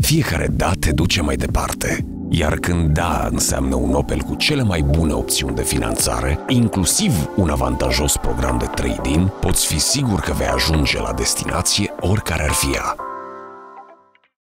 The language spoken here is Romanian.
Fiecare da te duce mai departe. Iar când da înseamnă un Opel cu cele mai bune opțiuni de finanțare, inclusiv un avantajos program de trading, poți fi sigur că vei ajunge la destinație oricare ar fi ea.